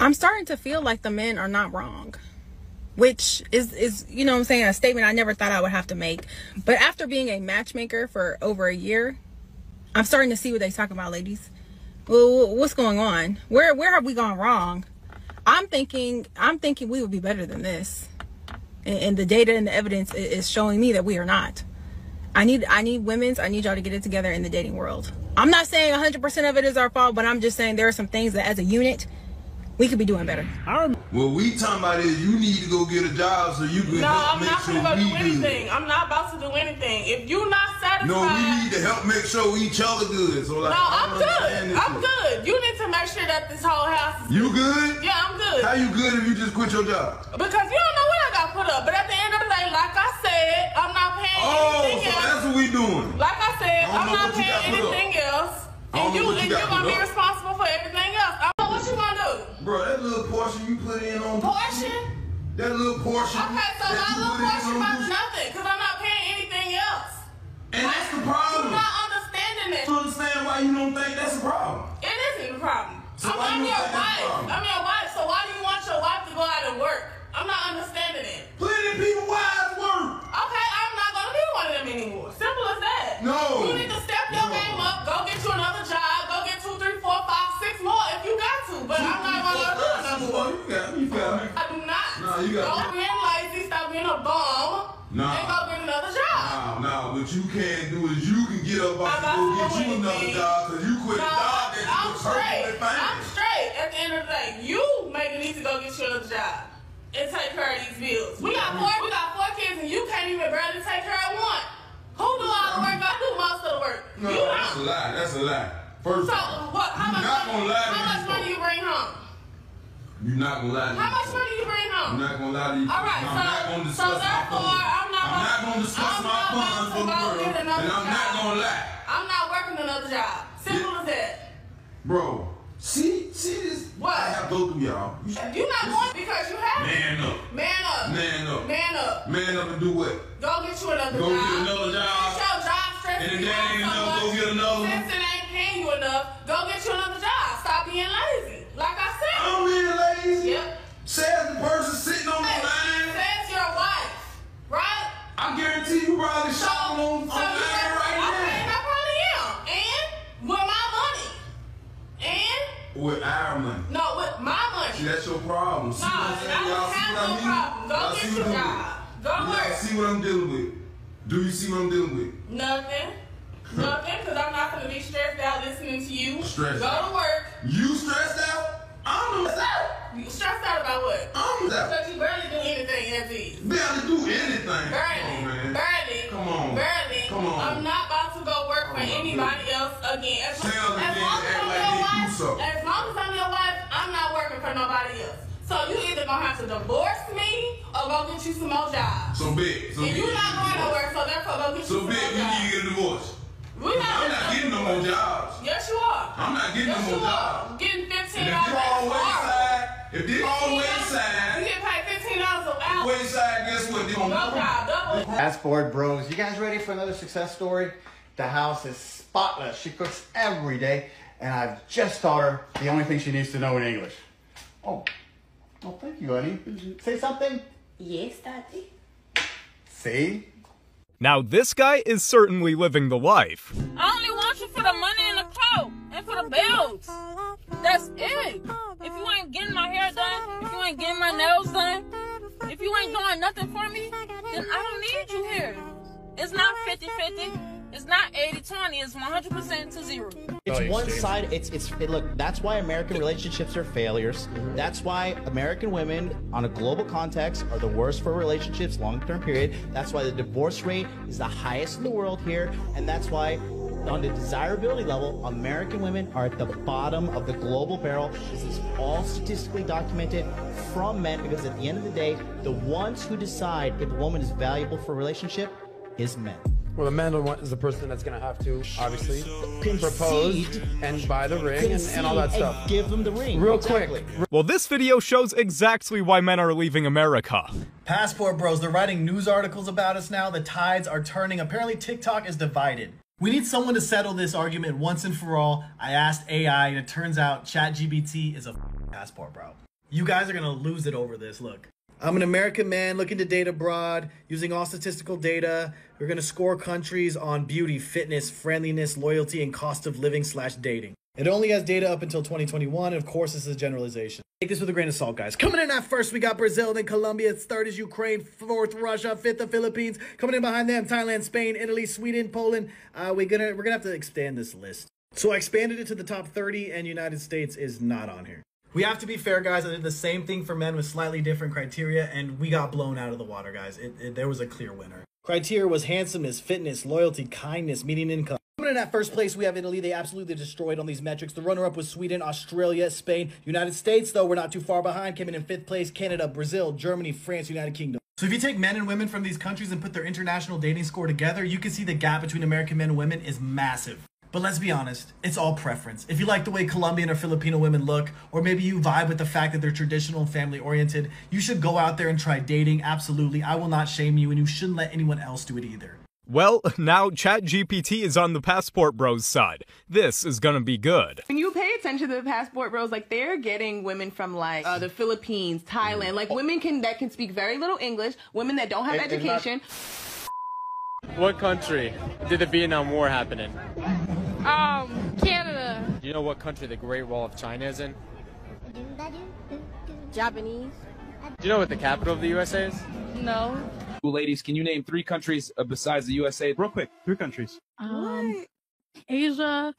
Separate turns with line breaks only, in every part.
I'm starting to feel like the men are not wrong. Which is is you know what I'm saying a statement I never thought I would have to make. But after being a matchmaker for over a year, I'm starting to see what they talk about, ladies. Well, what's going on? Where where have we gone wrong? I'm thinking I'm thinking we would be better than this. And, and the data and the evidence is showing me that we are not. I need I need women's I need y'all to get it together in the dating world. I'm not saying 100% of it is our fault, but I'm just saying there are some things that as a unit we could be doing better.
What we talking about is you need to go get a job so you can
No,
help
I'm
make
not
sure
gonna go
we
do
good.
anything. I'm not about to do anything. If you not satisfied,
No, we need to help make sure we each other good. So like,
No,
I
I'm good. I'm
shit.
good. You need to make sure that this whole house is
You good?
Yeah, I'm good.
How you good if you just quit your job?
Because you don't know what I got put up. But at the end of the day, like I said, I'm not paying
oh,
anything.
Oh, anything so
else.
that's what we doing.
Like I said,
I
I'm not paying
got put up.
anything else. And you
know you
and you're gonna
put
be responsible for everything else. I don't know what you wanna do.
Bro, that little portion you put in on
Portion?
that little portion.
Okay, so my little portion
on
about nothing, because I'm not paying anything else.
And that's the problem.
You're not understanding it.
don't understand why you don't think that's a problem.
It isn't a problem.
So
I'm,
why
I'm
you
your
think that's a
wife.
problem?
I'm your wife, so why do you want your wife to go out and work? I'm not understanding it.
Plenty of people wives work.
Okay, I'm not gonna be one of them anymore. Simple as that.
No.
You need to step your
No.
game up, go get you another job, go get two, three, four, five, six more if you got to. But I'm not gonna do it no more.
You got me, you got me.
I
No, you got me.
being lazy, stop being a bum,
Nah.
and go get another job.
Nah, nah, what you can do is you can get up off and go get you another job because you quit
No,
a job that you
I'm
was
straight.
perfectly fine.
I'm straight. At the end of the day, you maybe need to go get you another job and take care of these bills. We got four. We got four kids, and you can't even barely take care of one. Who do all the work? I do most of the work.
No,
you
that's a
don't.
lie. That's a lie. First,
So what? How much?
not
money,
gonna lie
how much money you bring home?
You're not gonna lie to
How much money you bring home?
I'm not gonna lie to you.
All right,
I'm
so-
not gonna
so
discuss my
therefore,
funds.
I'm not
I'm not
gonna-
discuss
I'm
my funds for the world, and I'm not gonna lie,
I'm not working another job. Simple
Yeah.
as that.
bro. See, see this?
What?
I have to go through y'all. You,
You're not going because you have.
Man up,
Man up.
man up,
Man up.
man up, and do what?
Go get you another job.
Go get another job.
Get your job stressing
And if
you
that ain't enough, go get another one.
Since it ain't paying you enough, go get you job. Being lazy. Like I said.
I'm being lazy.
Yep.
Says the person sitting on the line.
Says your wife, right?
I guarantee you probably
So,
shopping on, on
so you
line right
okay,
now.
I probably am. And with my money. And
With our money.
no, with my
See,
money.
that's your problem. See
No,
what I'm
I
saying?
don't
Y'all see I
no
mean?
problem. Go
Y'all
get your job. Go work.
see what I'm dealing with? Do you see what I'm dealing with?
Nothing. Nothing, because I'm not going to be stressed out listening to you.
Stressed
Go to work.
You stressed out? I'm stressed out.
You stressed out about what?
I'm stressed out.
Because you barely do anything is.
Barely do anything.
Barely.
Come on,
barely.
Come on.
Barely.
Come on.
I'm not about to go work for anybody else again. As,
Tell them
as long as I'm your wife,
something.
as long as I'm your wife, I'm not working for nobody else. So you either gonna have to divorce me or go get you some more jobs.
So big. So
and
big.
you're not going to work, so therefore go get
So
you some
big,
more
we need to get a divorce.
We not
I'm not getting no more jobs.
Yes, you are.
I'm not getting
Yes,
no
you
more
are.
jobs.
Getting
And
fifteen
if
dollars
you all
an hour.
wayside, if they all
You
wayside,
get paid fifteen dollars an hour.
wayside, guess what? They
No
gonna
job, double.
Fast forward, bros. You guys ready for another success story? The house is spotless. She cooks every day, and I've just taught her the only thing she needs to know in English. Oh, oh, thank you, honey. Mm-hmm. Say something.
Yes, Daddy.
See?
Now, this guy is certainly living the life.
I only want you for the money and the clothes and for the bills. That's it. If you ain't getting my hair done, if you ain't getting my nails done, if you ain't doing nothing for me, then I don't need you here. It's not 50-50. It's not 80-20. It's 100% to zero.
It's oh, one side. It's it's it, look. That's why American relationships are failures. That's why American women, on a global context, are the worst for relationships, long-term period. That's why the divorce rate is the highest in the world here, and that's why, on the desirability level, American women are at the bottom of the global barrel. This is all statistically documented from men because at the end of the day, the ones who decide if a woman is valuable for a relationship is men.
Well, the man is the person that's going to have to obviously
Concede.
propose and buy the ring and, and all that stuff.
and give them the ring.
Real
Exactly.
quick,
Well, this video shows exactly why men are leaving America.
Passport bros, they're writing news articles about us now. The tides are turning. Apparently, TikTok is divided. We need someone to settle this argument once and for all. I asked AI, and it turns out ChatGPT is a passport, bro. You guys are gonna lose it over this. Look. I'm an American man looking to date abroad using all statistical data. We're going to score countries on beauty, fitness, friendliness, loyalty, and cost of living slash dating. It only has data up until 2021, and of course, this is a generalization. Take this with a grain of salt, guys. Coming in at first, we got Brazil, then Colombia, third is Ukraine, fourth Russia, fifth the Philippines. Coming in behind them, Thailand, Spain, Italy, Sweden, Poland. Uh, we're gonna we're gonna have to expand this list. So I expanded it to the top 30, and United States is not on here. We have to be fair, guys. I did the same thing for men with slightly different criteria, and we got blown out of the water, guys. It, it, there was a clear winner. Criteria was handsomeness, fitness, loyalty, kindness, median income. Coming in at first place, we have Italy. They absolutely destroyed on these metrics. The runner-up was Sweden, Australia, Spain, United States. Though we're not too far behind, came in in fifth place. Canada, Brazil, Germany, France, United Kingdom. So if you take men and women from these countries and put their international dating score together, you can see the gap between American men and women is massive. But let's be honest, it's all preference. If you like the way Colombian or Filipino women look, or maybe you vibe with the fact that they're traditional and family oriented, you should go out there and try dating. Absolutely. I will not shame you, and you shouldn't let anyone else do it either.
Well, now ChatGPT is on the Passport Bros side. This is gonna be good.
When you pay attention to the passport bros, like they're getting women from like uh, the Philippines, Thailand, like women can that can speak very little English, women that don't have
And- and not-
education.
What country did the Vietnam War happen in?
Um, Canada.
Do you know what country the Great Wall of China is in?
Japanese.
Do you know what the capital of the USA is?
No.
Well, Ladies, can you name three countries uh, besides the USA? Real quick, three countries.
Um, Asia.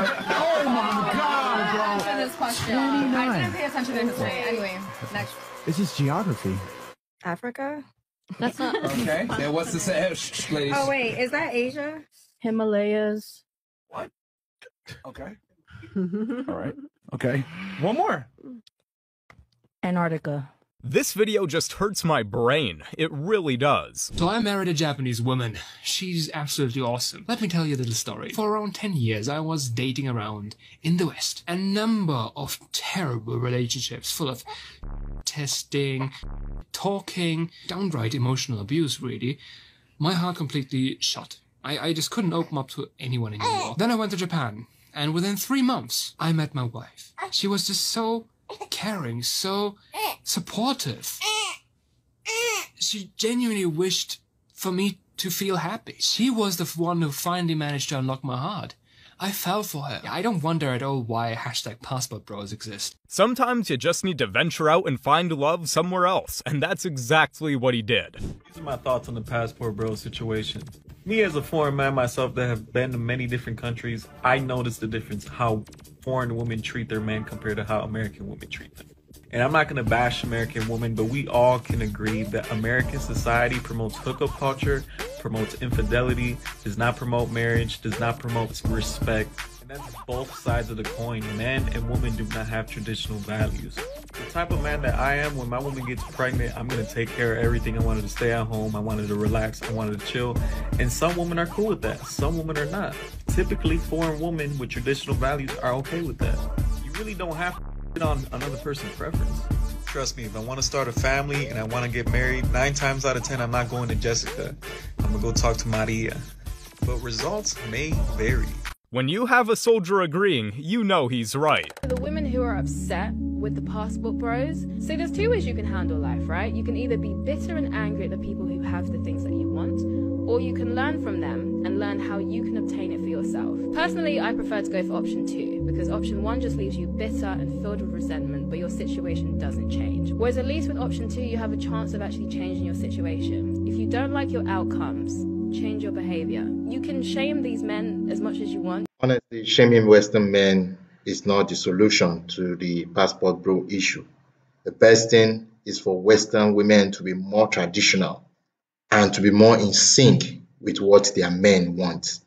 Oh my god, bro! this question. I didn't pay attention to history. Anyway, next.
This is geography.
Africa?
That's not.
Okay, then what's the say, shh, ladies?
Oh wait, is that Asia?
Himalayas.
Okay. All right. Okay. One more.
Antarctica.
This video just hurts my brain. It really does.
So I married a Japanese woman. She's absolutely awesome. Let me tell you a little story. For around 10 years, I was dating around in the West. A number of terrible relationships full of testing, talking, downright emotional abuse, really. My heart completely shut. I, I just couldn't open up to anyone anymore. Then I went to Japan, and within three months, I met my wife. She was just so caring, so supportive. She genuinely wished for me to feel happy. She was the one who finally managed to unlock my heart. I fell for her. I don't wonder at all why hashtag passport bros exist.
Sometimes you just need to venture out and find love somewhere else, and that's exactly what he did.
These are my thoughts on the passport bro situation. Me as a foreign man myself that have been to many different countries, I noticed the difference how foreign women treat their men compared to how American women treat them. And I'm not gonna bash American women, but we all can agree that American society promotes hookup culture, promotes infidelity, does not promote marriage, does not promote respect. That's both sides of the coin. Men and women do not have traditional values. The type of man that I am, when my woman gets pregnant, I'm gonna take care of everything. I wanted to stay at home, I wanted to relax, I wanted to chill. And some women are cool with that, some women are not. Typically, foreign women with traditional values are okay with that. You really don't have to on another person's preference. Trust me, if I want to start a family and I want to get married, nine times out of ten, I'm not going to Jessica. I'm gonna go talk to Maria. But results may vary.
When you have a soldier agreeing, you know he's right.
The women who are upset with the passport bros, so there's two ways you can handle life, right? You can either be bitter and angry at the people who have the things that you want, or you can learn from them and learn how you can obtain it for yourself. Personally, I prefer to go for option two, because option one just leaves you bitter and filled with resentment, but your situation doesn't change. Whereas at least with option two, you have a chance of actually changing your situation. If you don't like your outcomes, change your behavior. You can shame these men as much as you want.
Honestly, shaming Western men is not the solution to the passport bro issue. The best thing is for Western women to be more traditional and to be more in sync with what their men want.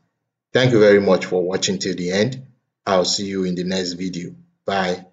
Thank you very much for watching till the end. I'll see you in the next video. Bye.